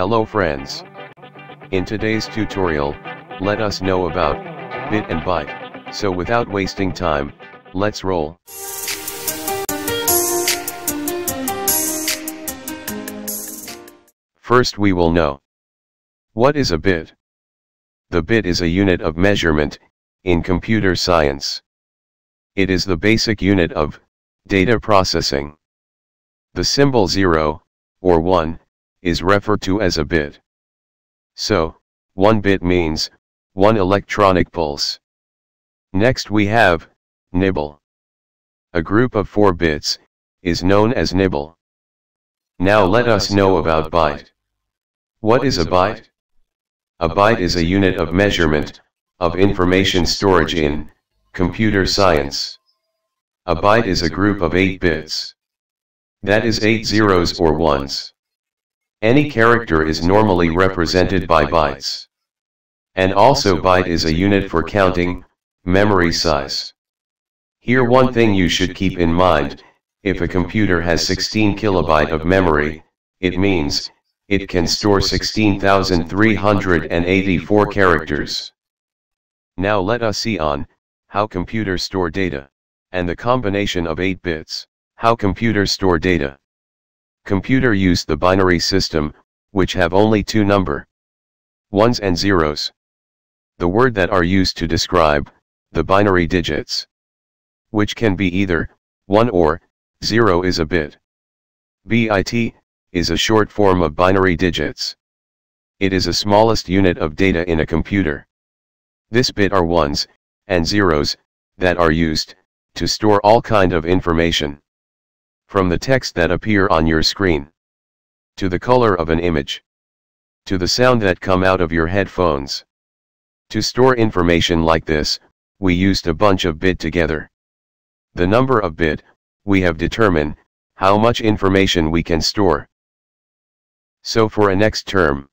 Hello friends. In today's tutorial, let us know about bit and byte. So without wasting time, let's roll. First we will know. What is a bit? The bit is a unit of measurement, in computer science. It is the basic unit of data processing. The symbol 0, or 1, is referred to as a bit. So, 1 bit means, 1 electronic pulse. Next we have, nibble. A group of 4 bits, is known as nibble. Now let us know about byte. What is a byte? A byte is a unit of measurement, of information storage in, computer science. A byte is a group of 8 bits. That is 8 zeros or ones. Any character is normally represented by bytes. And also byte is a unit for counting, memory size. Here one thing you should keep in mind, if a computer has 16 kilobyte of memory, it means, it can store 16,384 characters. Now let us see on, how computers store data, and the combination of 8 bits, how computers store data. Computer use the binary system, which have only two number. Ones and zeros. The word that are used to describe, the binary digits. Which can be either, 1 or, 0 is a bit. BIT, is a short form of binary digits. It is a smallest unit of data in a computer. This bit are ones, and zeros, that are used, to store all kind of information. From the text that appear on your screen. To the color of an image. To the sound that come out of your headphones. To store information like this, we used a bunch of bit together. The number of bit, we have determined, how much information we can store. So for a next term.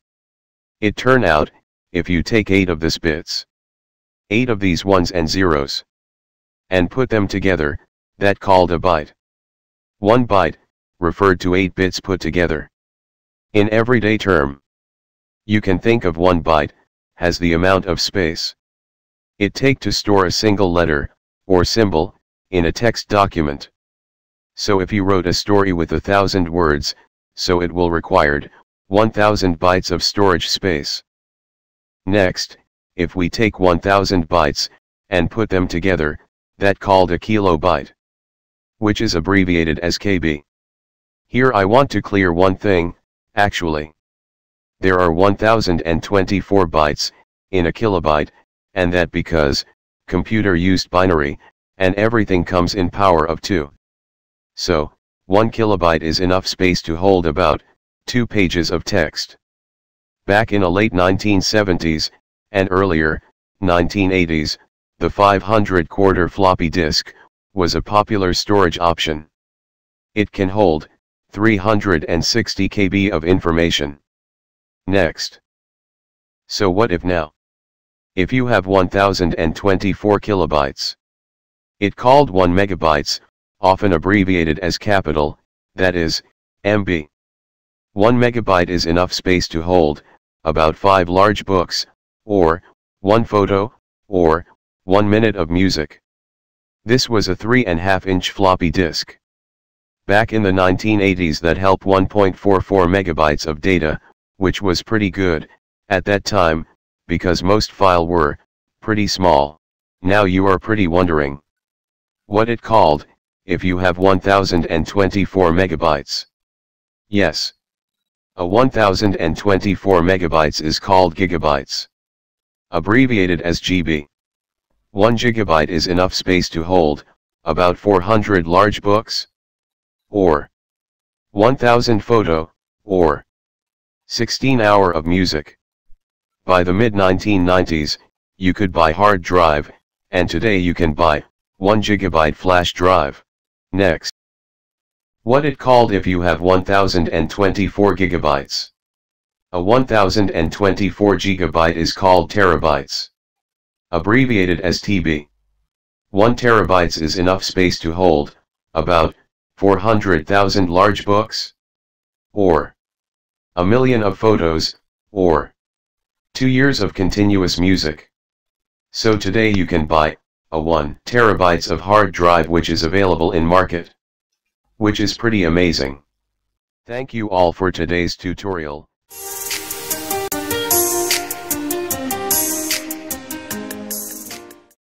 It turn out, if you take 8 of this bits. 8 of these ones and zeros. And put them together, that called a byte. 1 byte, referred to 8 bits put together. In everyday term. You can think of 1 byte, has the amount of space. It take to store a single letter, or symbol, in a text document. So if you wrote a story with a thousand words, so it will required, 1000 bytes of storage space. Next, if we take 1000 bytes, and put them together, that called a kilobyte. Which is abbreviated as KB. Here I want to clear one thing, actually. There are 1024 bytes, in a kilobyte, and that because, computer used binary, and everything comes in power of 2. So, 1 kilobyte is enough space to hold about, 2 pages of text. Back in the late 1970s, and earlier, 1980s, the 500 quarter floppy disk, was a popular storage option. It can hold, 360 KB of information. Next. So what if now? If you have 1024 kilobytes. It called 1 megabytes, often abbreviated as capital, that is, MB. 1 megabyte is enough space to hold, about 5 large books, or, 1 photo, or, 1 minute of music. This was a 3.5 inch floppy disk. Back in the 1980s that helped 1.44 megabytes of data, which was pretty good, at that time, because most file were, pretty small. Now you are pretty wondering. What it called, if you have 1024 megabytes. Yes. A 1024 megabytes is called gigabytes. Abbreviated as GB. 1 gigabyte is enough space to hold, about 400 large books, or 1000 photo, or 16 hour of music. By the mid-1990s, you could buy hard drive, and today you can buy 1 gigabyte flash drive. Next. What it called if you have 1024 gigabytes. A 1024 gigabyte is called terabytes. Abbreviated as TB. 1 terabytes is enough space to hold, about, 400,000 large books. Or, a million of photos, or 2 years of continuous music. So today you can buy, a 1 terabytes of hard drive which is available in market. Which is pretty amazing. Thank you all for today's tutorial.